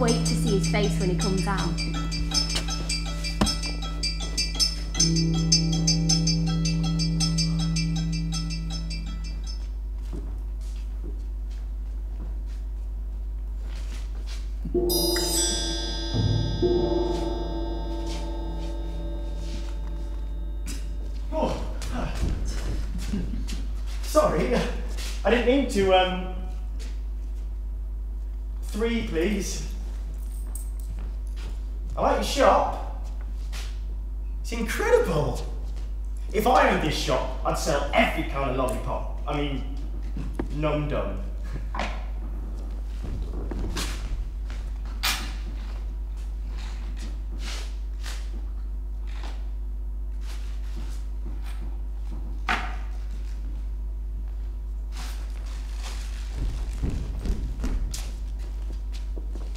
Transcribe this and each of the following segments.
wait to see his face when he comes out. Oh, sorry, I didn't mean to. Um, three, please. I like your shop. It's incredible. If I owned this shop, I'd sell every kind of lollipop. I mean, num dum.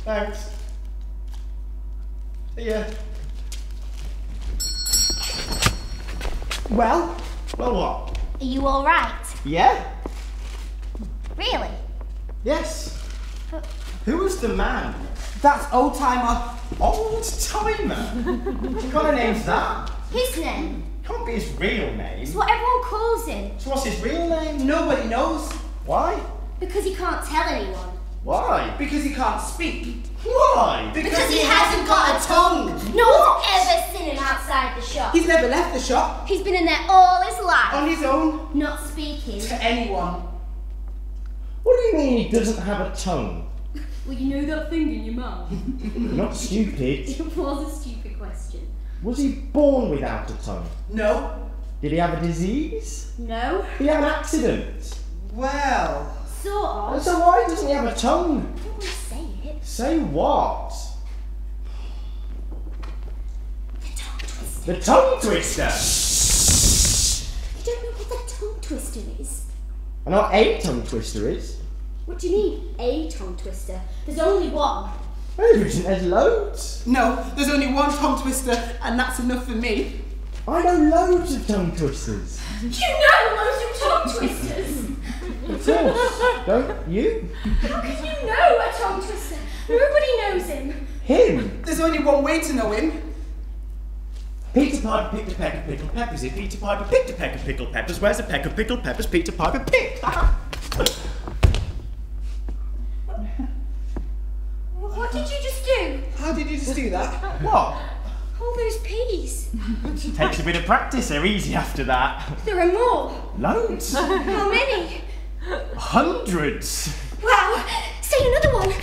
Thanks. See ya. Well, Well, what? Are you alright? Yeah? Really? Yes. Who was the man? that's old timer. Old timer. what kind of name's that? His name? Can't be his real name. It's what everyone calls him. So what's his real name? Nobody knows Why? Because he can't tell anyone. Why? because he can't speak. Why? Because he hasn't got a tongue. No one's ever seen him outside the shop. He's never left the shop He's been in there all his life, on his own not speaking. to anyone. What do you mean he doesn't have a tongue? Well, you know that thing in your mouth? Not stupid. It was a stupid question. Was he born without a tongue? No. Did he have a disease? No? Did he have an accident? Well, Sort of. So why doesn't he have a tongue? Say what? The tongue twister. The tongue twister. You don't know what the tongue twister is? I know what a tongue twister is. What do you mean, a tongue twister? There's only one. Well, there isn't. There's loads. no, there's only one tongue twister, and that's enough for me. I know loads of tongue twisters. You know loads of tongue twisters! Of course. Don't you? How can you know a tongue twister? Nobody knows him. Him. There's only one way to know him. Peter Piper picked a peck of pickled peppers. If Peter Piper picked a peck of pickled peppers, where's a peck of pickled peppers Peter Piper picked? What did you just do? How did you just do that? what? All those peas. Takes a bit of practice. They're easy after that. There are more. Loads. How many? Hundreds. Wow. Say another one.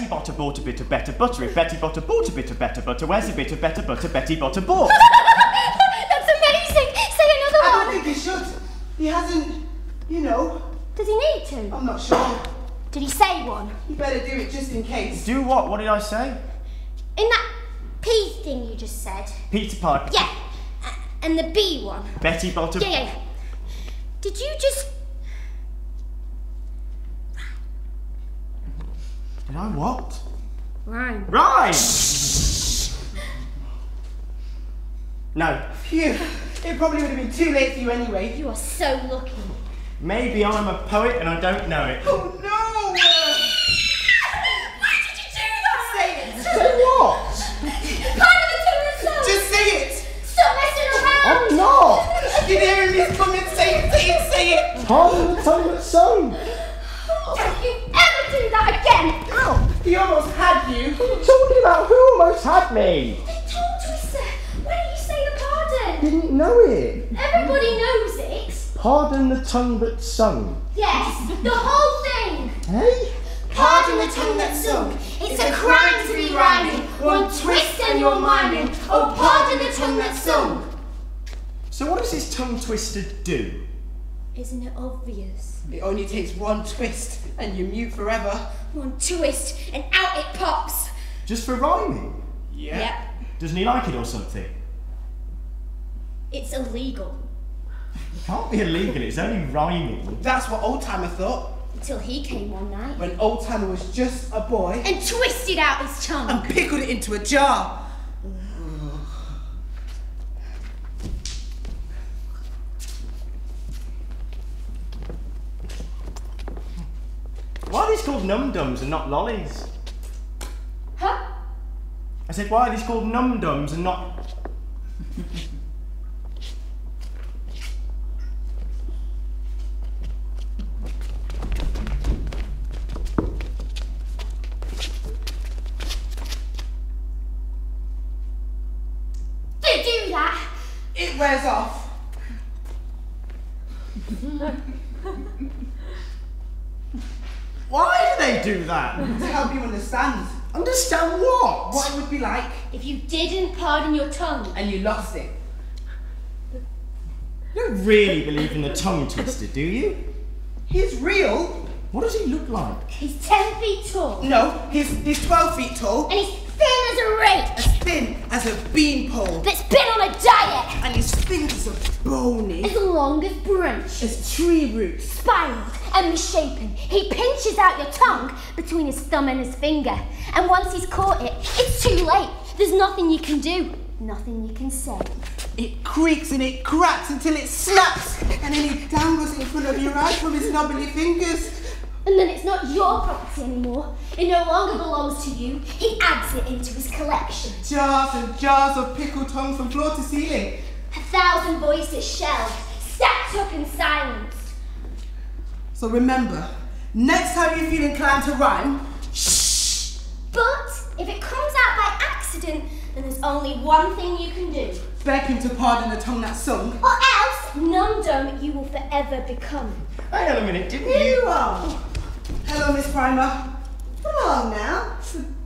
Betty Botter bought a bit of better butter. If Betty Botter bought a bit of better butter, where's a bit of better butter Betty Botter bought? That's amazing. Say another I don't think he should. He hasn't, you know, Does he need to? I'm not sure. Did he say one? You better do it just in case. Do what? What did I say? In that P thing you just said. Peter Piper. Yeah. And the B one. Betty Botter. Yeah, yeah, yeah. Did you just. Did I what? Rhyme. Rhyme. No. Phew. It probably would have been too late for you anyway. You are so lucky. Maybe I'm a poet and I don't know it. Oh no! Why did you do that? Say it! Say what? Part of the tongue. Just say it! Stop messing around. I'm not. You're hearing this coming, say it, say it, say it! Pardon the tongue that sung. Don't you ever do that again. Ow. He almost had you. What are you talking about? Who almost had me? The tongue twister. When did you say the pardon? Didn't know it. Everybody knows it. Pardon the tongue that sung. Yes, the whole thing. Hey? Pardon the tongue that sung. It's a crime to be rhyming. One twist and you're miming. Oh, pardon the tongue that sung. So what does this tongue twister do? Isn't it obvious? It only takes one twist and you're mute forever. One twist and out it pops. Just for rhyming? Yep. Doesn't he like it or something? It's illegal. It can't be illegal, it's only rhyming. That's what Old Timer thought Until he came one night when Old Timer was just a boy and twisted out his tongue. and pickled it into a jar. Called num dums and not lollies? Huh? I said, why are these called num dums and not. They do that. It wears off. Why do they do that? To help you understand Understand what? what it would be like If you didn't pardon your tongue, and you lost it. You don't really believe in the tongue twister, do you? He's real. What does he look like? he's 10 feet tall. No, he's, he's 12 feet tall, And he's thin as a rake. as thin as a beanpole, That's been on a diet. and his fingers are bony As long as branches. as tree roots. spiraled and misshapen. He pinches out your tongue between his thumb and his finger. And once he's caught it, it's too late. There's nothing you can do, nothing you can say. It creaks and it cracks until it snaps, and then he dangles it in front of your eyes from his knobbly fingers. And then it's not your property anymore. It no longer belongs to you. He adds it into his collection. Jars and jars of pickled tongue from floor to ceiling. A thousand voices shelved, stacked up in silence. So remember, next time you feel inclined to rhyme, Shh! But if it comes out by accident, then there's only one thing you can do. beg him to pardon the tongue that sung. Or else, num dum you will forever become. Hang on a minute, didn't Here you? you are. Hello, Miss Primer. Come along now.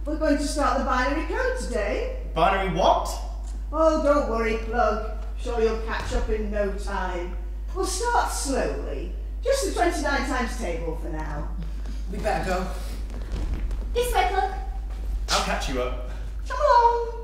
We're going to start the binary code today. Binary what? Oh, don't worry, Plug. Sure you'll catch up in no time. We'll start slowly. Just the 29 times table for now. We better go. This way, Cluck. I'll catch you up. Come along.